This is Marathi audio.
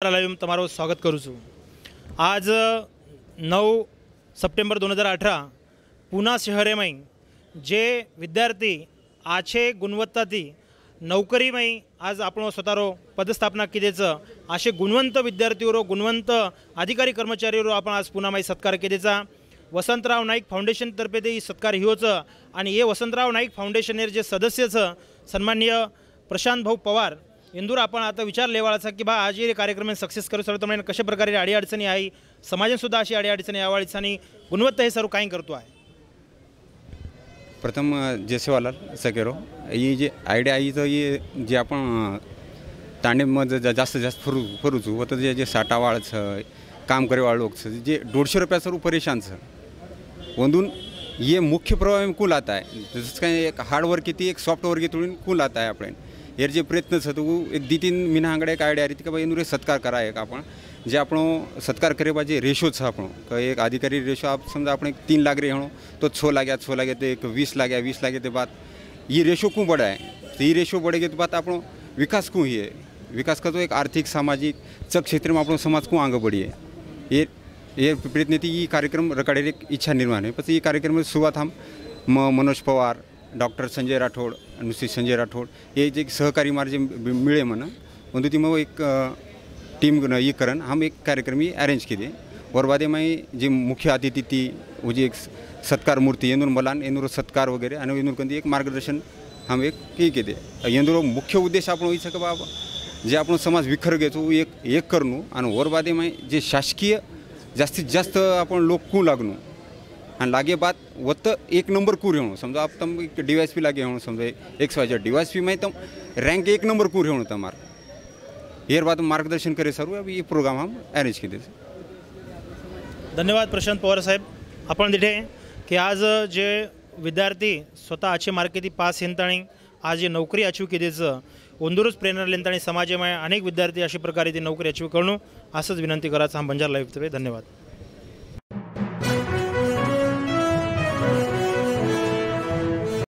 લાઈવ તમારું સ્વાગત કરું છું આજ નવ સપ્ટેમ્બર दोन हजार अठरा पुना शहरेमय जे विद्यार्थी आछे गुणवत्ताती नोकरीमय आज आपण स्वतःरो पदस्थापना केदेचं असे गुणवंत विद्यार्थीवर गुणवंत अधिकारी कर्मचारीवर आपण आज पुन्हा सत्कार केदेचा वसंतराव नाईक फाउंडेशनतर्फे ते सत्कार हिओचं आणि हे वसंतराव नाईक फाउंडेशनेर जे सदस्यचं सन्माननीय प्रशांत भाऊ पवार इंदूर आपण आता विचार लेवाळाचा की बा आज हे कार्यक्रम सक्सेस करू सर्व तुम्ही कशा प्रकारे अडीअडचणी आहे समाजातसुद्धा अशी अडीअडचणी यावाळीच आणि गुणवत्ता हे सर्व काय करतो आहे. प्रथम जसेवालाल सकेरो ही जे आयडिया ही तर ही जे आपण तांडेमध्ये जा जास्त जास्त फरू फरूचू व तर जे जे साठावाळचं काम करेवाळ लोकचं जे दोडशे रुपयाचं परेशानचं वंदून हे मुख्य प्रभाव कुल आता आहे. जसं काय एक हार्डवर्क किती एक सॉफ्टवर्क किती कुल आता आहे आपण હેર જે પ્રયત્ન થતું એ દીતીન મીના આંગળે એક આઈડિયા હતી કે ભાઈ એનું રે સત્કાર કરાય એક આપણે જે આપણો સત્કાર કરવા જે રેશો છે આપણો કે એક અધિકારી રેશો આપ સમજા આપણે તીન લાખ રહેણો તો છ લાગ્યા છ લાગે તો એક વીસ લાગ્યા વીસ લાગે તે બાદ ये रेशो क्यों बढ़ा है तो ये रेशो बढ़ेगी तो बात आप विकास क्यों ही है विकास का तो एक आर्थिक सामाजिक सब क्षेत्र में आप समाज क्यों आगे बढ़ी है ये ये प्रेरित नीति ये कार्यक्रम रकाड़े इच्छा निर्माण है पीछे ये कार्यक्रम में शुरुआत हम मनोज पवार डॉक्टर संजय राठोड नुसी संजय राठोड हे जे सहकारी मार्ग जे मिळे म्हणा म्हणून ती मग एक टीम हे करण हम एक कार्यक्रम अरेंज केले वरवादे माई जे मुख्य अतिथी ती जी एक सत्कार मूर्ती येनूर मलान येनूर सत्कार वगैरे आणि येनूर कंदी एक मार्गदर्शन हम एक हे केले. येनूर मुख्य उद्देश आपण होई सके बाबा जे आपण समाज विखर घेतो एक एक करणू आणि वरवादे माई जे शासकीय जास्तीत जास्त आपण लोक कू लागणू आणि लागे बाद वत एक नंबर कूर हेणू. समजा आप तम डी वाय पी लागे हेणू समजा X Y D Y P में तम रैंक एक नंबर कूर हेणू तमार. एर बाद मार्गदर्शन करे सर अभी ये प्रोग्राम हम अरेंज केले धन्यवाद प्रशांत पवार साहेब. आपण तिथे की आज जे विद्यार्थी स्वतः आजचे मार्केटी पास हिंताणी आज जे नोकरी अचीव केलीचं ओंदूरच प्रेरणा लेंताणी समाजामुळे अनेक विद्यार्थी अशा प्रकारे ती नोकरी अचीव करणं असंच विनंती करायचं हा बंजार लाईव्ह धन्यवाद.